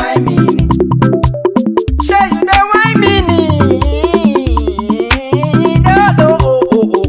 I mean it.